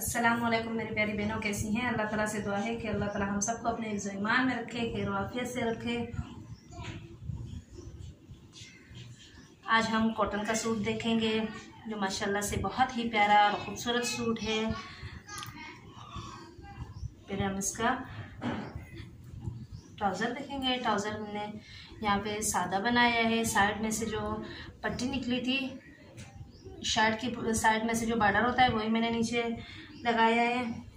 अस्सलाम वालेकुम मेरी प्यारी बहनों, कैसी हैं? अल्लाह ताला से दुआ है कि अल्लाह ताला हम सबको अपने ईमान में रखे, खैर वाफियत से रखे। आज हम कॉटन का सूट देखेंगे, जो माशाल्लाह से बहुत ही प्यारा और ख़ूबसूरत सूट है। फिर हम इसका ट्राउज़र देखेंगे। ट्राउज़र मैंने यहाँ पे सादा बनाया है। साइड में से जो पट्टी निकली थी शर्ट की साइड में से जो बॉर्डर होता है, वही मैंने नीचे लगाया है।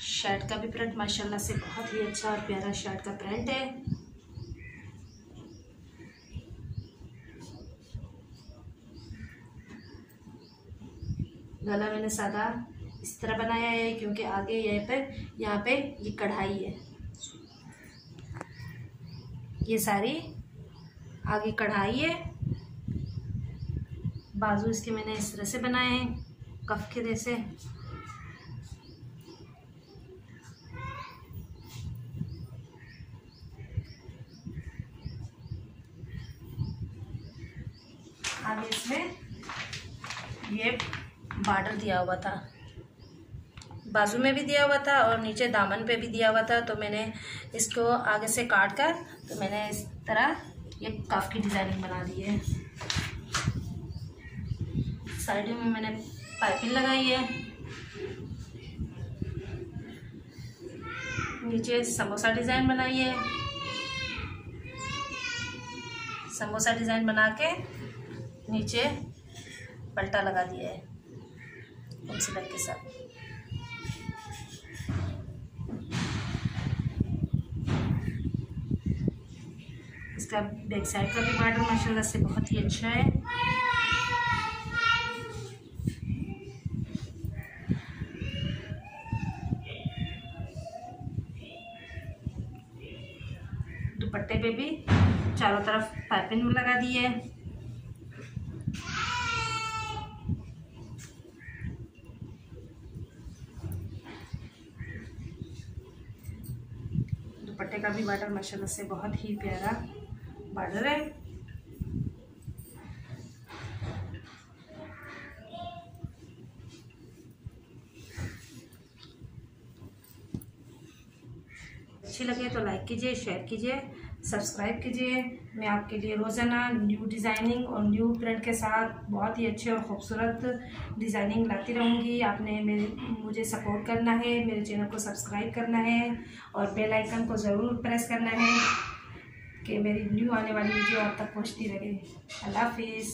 शर्ट का भी प्रिंट माशाल्लाह से बहुत ही अच्छा और प्यारा शर्ट का प्रिंट है। गला मैंने सादा इस तरह बनाया है क्योंकि आगे यहाँ पे यहाँ पे ये कढ़ाई है। ये सारी आगे कढ़ाई है। बाजू इसके मैंने इस तरह से बनाए हैं, कफ के जैसे। आगे इसमें ये बॉर्डर दिया हुआ था। बाजू में भी दिया हुआ था और नीचे दामन पे भी दिया हुआ था तो मैंने इसको आगे से काट कर तो मैंने इस तरह ये काफ की डिज़ाइनिंग बना दी है। साइड में मैंने पाइपिंग लगाई है। नीचे समोसा डिज़ाइन बनाई है। समोसा डिज़ाइन बना के नीचे पलटा लगा दिया है सिलर के साथ। इसका बैक साइड का भी बॉर्डर माशाल्लाह से बहुत ही अच्छा है। दुपट्टे पे भी चारों तरफ़ पाइपिंग लगा दी है। का भी बॉर्डर माशाल्लाह से बहुत ही प्यारा। बॉर्डर है। अच्छी लगे तो लाइक कीजिए शेयर कीजिए सब्सक्राइब कीजिए। मैं आपके लिए रोज़ाना न्यू डिज़ाइनिंग और न्यू प्रिंट के साथ बहुत ही अच्छे और ख़ूबसूरत डिज़ाइनिंग लाती रहूँगी। आपने मेरे मुझे सपोर्ट करना है, मेरे चैनल को सब्सक्राइब करना है और बेल आइकन को ज़रूर प्रेस करना है। कि मेरी न्यू आने वाली वीडियो आप तक पहुँचती रहे। अल्लाह हाफिज़।